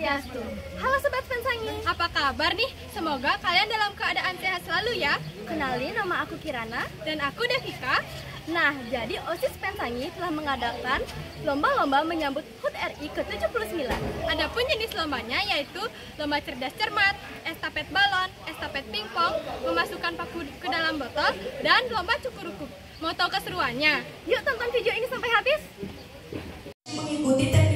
Swastiastu. Halo Sobat Pensangi. Apa kabar nih? Semoga kalian dalam keadaan sehat selalu ya. Kenalin nama aku Kirana. Dan aku Devika. Nah, jadi OSIS Pensangi telah mengadakan lomba-lomba menyambut HUT RI ke-79. Adapun jenis lombanya yaitu lomba cerdas cermat, estafet balon, estafet pingpong, memasukkan paku ke dalam botol, dan lomba cukur-ukur. Mau tahu keseruannya? Yuk tonton video ini sampai habis. Mengikuti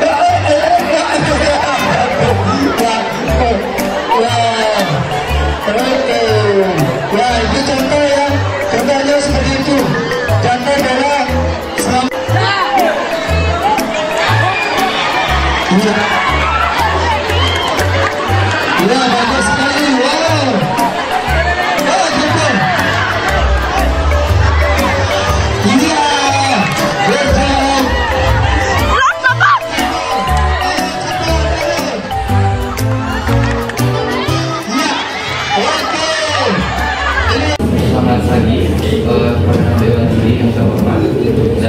Ya,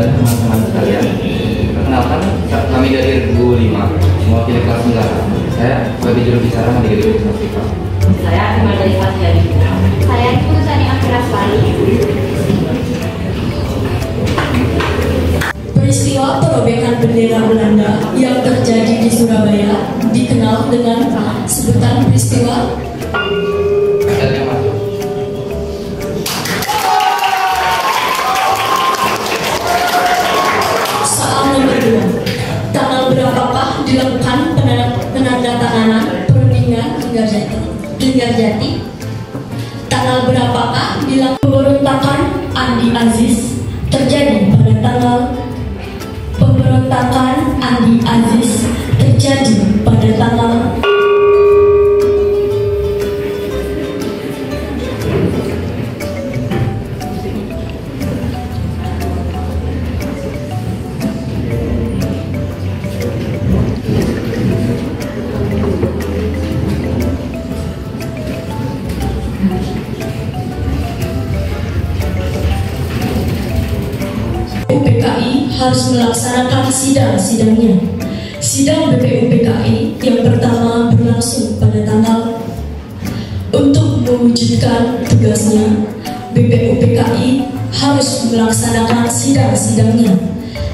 dan teman-teman sekalian. Perkenalkan, kami dari Regu 5, mewakili kelas 9. Saya sebagai juru bicara Mandiri Universitas Saya Akmal dari Fasya Saya Putusani Akhiras Wali. Peristiwa perobekan bendera Belanda yang terjadi di Surabaya dikenal dengan sebutan peristiwa Linggarjati? Tanggal berapakah dilakukan pemberontakan Andi Aziz terjadi pada tanggal pemberontakan Andi Aziz terjadi harus melaksanakan sidang-sidangnya. Sidang BPU PKI yang pertama berlangsung pada tanggal untuk mewujudkan tugasnya, BPU PKI harus melaksanakan sidang-sidangnya.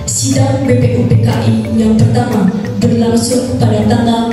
Sidang BPU PKI yang pertama berlangsung pada tanggal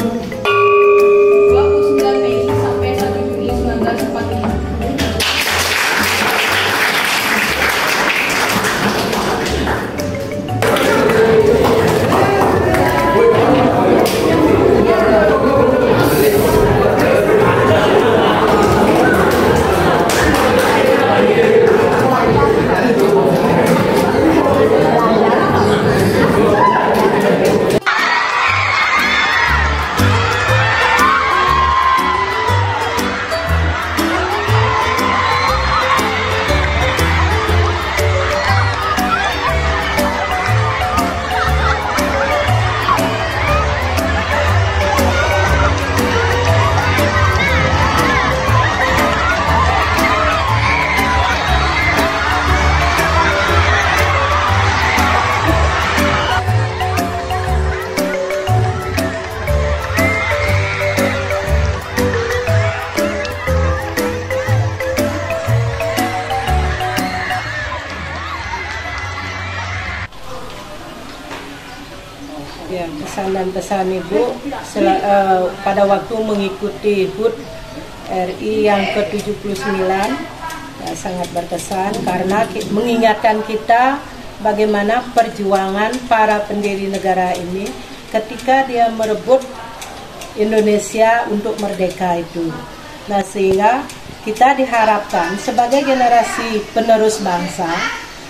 pesan dan pesan Ibu eh, pada waktu mengikuti HUT RI yang ke-79 ya, sangat berkesan karena mengingatkan kita bagaimana perjuangan para pendiri negara ini ketika dia merebut Indonesia untuk merdeka itu. Nah, sehingga kita diharapkan sebagai generasi penerus bangsa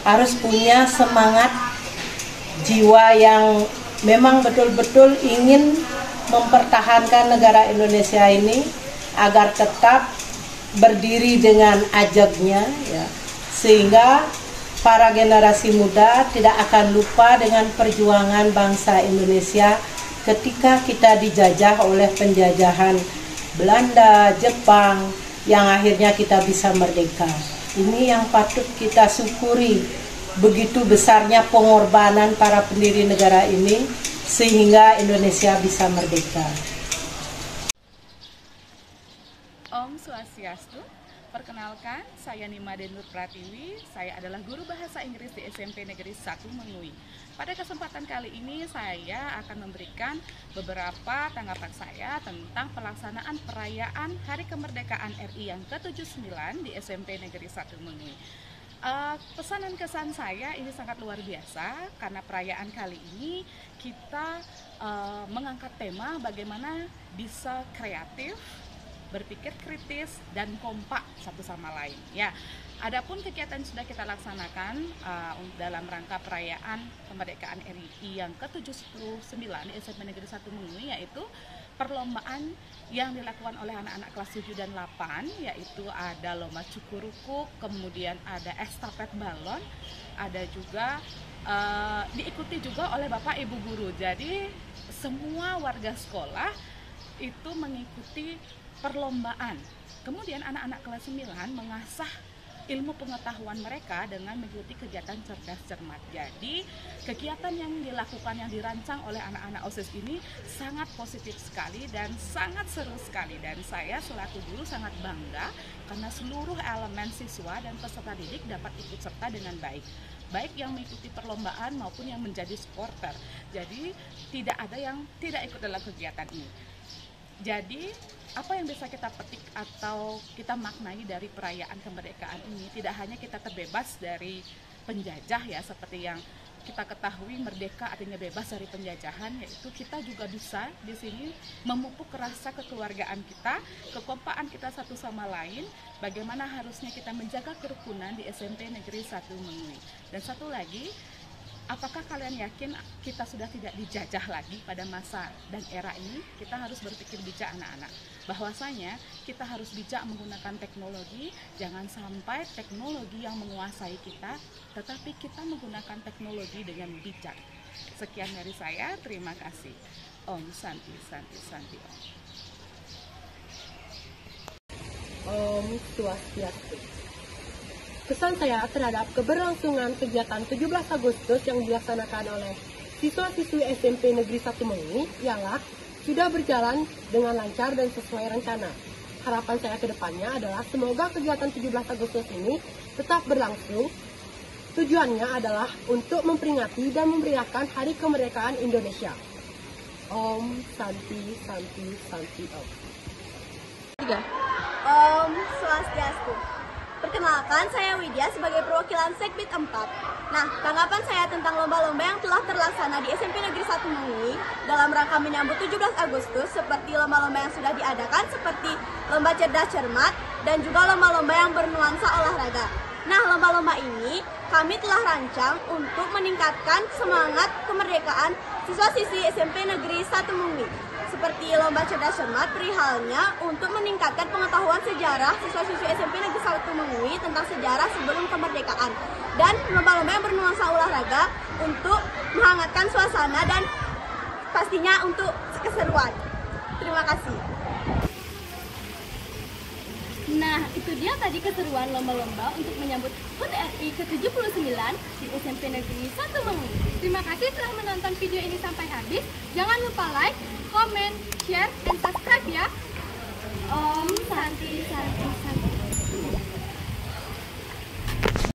harus punya semangat jiwa yang memang betul-betul ingin mempertahankan negara Indonesia ini agar tetap berdiri dengan ajaknya ya sehingga para generasi muda tidak akan lupa dengan perjuangan bangsa Indonesia ketika kita dijajah oleh penjajahan Belanda, Jepang yang akhirnya kita bisa merdeka. Ini yang patut kita syukuri begitu besarnya pengorbanan para pendiri negara ini sehingga Indonesia bisa merdeka. Om Swastiastu. Perkenalkan, saya Nima Denur Pratiwi. Saya adalah guru bahasa Inggris di SMP Negeri 1 Mengui. Pada kesempatan kali ini saya akan memberikan beberapa tanggapan saya tentang pelaksanaan perayaan Hari Kemerdekaan RI yang ke-79 di SMP Negeri 1 Mengui. Uh, pesan dan kesan saya ini sangat luar biasa karena perayaan kali ini kita uh, mengangkat tema bagaimana bisa kreatif, berpikir kritis dan kompak satu sama lain. Ya, adapun kegiatan yang sudah kita laksanakan uh, dalam rangka perayaan kemerdekaan RI yang ke-79 di SMP Negeri 1 Mengui yaitu perlombaan yang dilakukan oleh anak-anak kelas 7 dan 8 yaitu ada lomba cukurukuk, kemudian ada estafet balon, ada juga uh, diikuti juga oleh Bapak Ibu guru. Jadi semua warga sekolah itu mengikuti perlombaan. Kemudian anak-anak kelas 9 mengasah ilmu pengetahuan mereka dengan mengikuti kegiatan cerdas cermat. Jadi, kegiatan yang dilakukan yang dirancang oleh anak-anak OSIS ini sangat positif sekali dan sangat seru sekali dan saya selaku guru sangat bangga karena seluruh elemen siswa dan peserta didik dapat ikut serta dengan baik baik yang mengikuti perlombaan maupun yang menjadi supporter. Jadi tidak ada yang tidak ikut dalam kegiatan ini. Jadi, apa yang bisa kita petik atau kita maknai dari perayaan kemerdekaan ini? Tidak hanya kita terbebas dari penjajah ya, seperti yang kita ketahui merdeka artinya bebas dari penjajahan, yaitu kita juga bisa di sini memupuk rasa kekeluargaan kita, kekompakan kita satu sama lain, bagaimana harusnya kita menjaga kerukunan di SMP Negeri 1 Mengui. Dan satu lagi, Apakah kalian yakin kita sudah tidak dijajah lagi pada masa dan era ini? Kita harus berpikir bijak anak-anak. Bahwasanya kita harus bijak menggunakan teknologi, jangan sampai teknologi yang menguasai kita, tetapi kita menggunakan teknologi dengan bijak. Sekian dari saya, terima kasih. Om Santi Santi Santi Om. Om Swastiastu. Kesan saya terhadap keberlangsungan kegiatan 17 Agustus yang dilaksanakan oleh siswa-siswi SMP Negeri 1 Mengi ialah sudah berjalan dengan lancar dan sesuai rencana. Harapan saya ke depannya adalah semoga kegiatan 17 Agustus ini tetap berlangsung. Tujuannya adalah untuk memperingati dan memeriahkan Hari Kemerdekaan Indonesia. Om Santi Santi Santi Om. Tiga. Om Swastiastu. Perkenalkan, saya Widya sebagai perwakilan Sekbid 4. Nah, tanggapan saya tentang lomba-lomba yang telah terlaksana di SMP Negeri 1 Mui dalam rangka menyambut 17 Agustus seperti lomba-lomba yang sudah diadakan seperti lomba cerdas cermat dan juga lomba-lomba yang bernuansa olahraga. Nah, lomba-lomba ini kami telah rancang untuk meningkatkan semangat kemerdekaan siswa-siswi SMP Negeri 1 Mui seperti lomba cerdas cermat perihalnya untuk meningkatkan pengetahuan sejarah siswa-siswi SMP Negeri 1 Mengui tentang sejarah sebelum kemerdekaan dan lomba-lomba yang bernuansa olahraga untuk menghangatkan suasana dan pastinya untuk keseruan. Terima kasih. Nah, itu dia tadi keseruan lomba-lomba untuk menyambut HUT RI ke-79 di SMP Negeri 1 Mengui. Terima kasih telah menonton video ini sampai habis. Jangan lupa like, komen, share, dan subscribe ya. Om Santi Santi Santi.